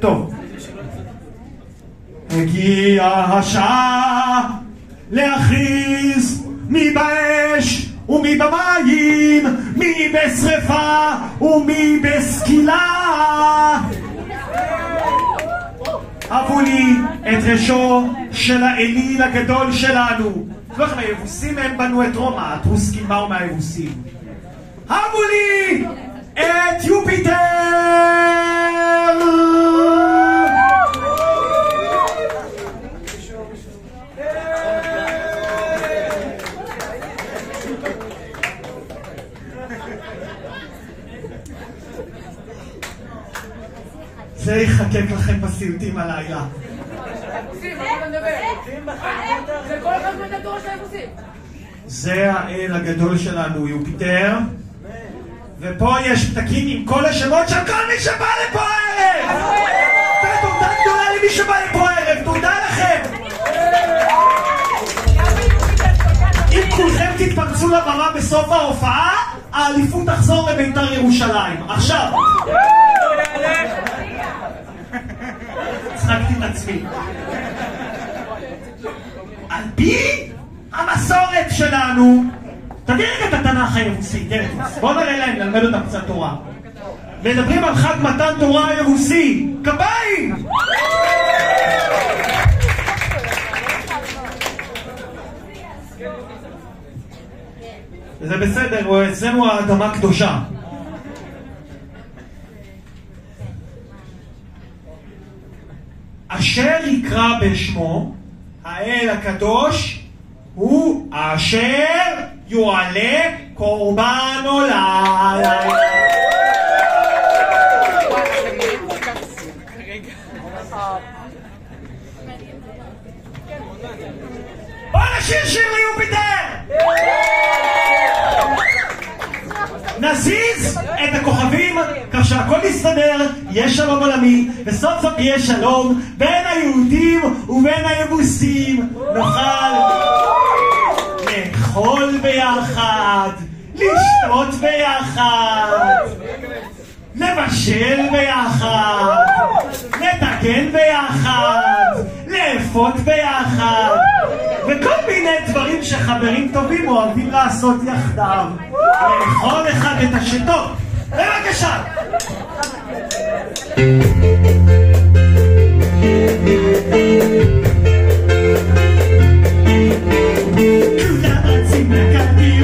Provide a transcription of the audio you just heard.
טוב. הגיעה השעה להכריז מי באש ומי במים, מי בשרפה ומי בסקילה. אבו לי את ראשו של האליל הגדול שלנו. לא לכם, היבוסים הם בנו את רומא, הטרוסקים באו מהיבוסים. הבו לי את יופיטר! זה יחקק לכם בסיוטים הלילה. זה האל הגדול שלנו, יופיטר. ופה יש פתקים עם כל השמות של כל מי שבא לפה תתפרצו לבמה בסוף ההופעה, האליפות תחזור לבית"ר ירושלים. עכשיו! הצחקתי את עצמי. על פי המסורת שלנו, תביא רגע את התנ"ך היבוסי, בוא נראה להם, נלמד אותם קצת תורה. מדברים על חג מתן תורה היבוסי, כפיים! זה בסדר, אצלנו האדמה קדושה. אשר יקרא בשמו, האל הקדוש, הוא אשר יועלה קורבן עולה. בוא נשאיר שיר ליופיטר! נזיז את הכוכבים כך שהכל יסתדר, יהיה שלום עולמי, וסוף סוף יהיה שלום בין היהודים ובין היבוסים. נוכל לאכול ביחד, לשתות ביחד, לבשל ביחד, לתקן ביחד, לאפות ביחד, וכל מיני דברים שחברים טובים אוהבים לעשות יחדיו. לאכול אחד את השטות. בבקשה. כולם רצים לקלפי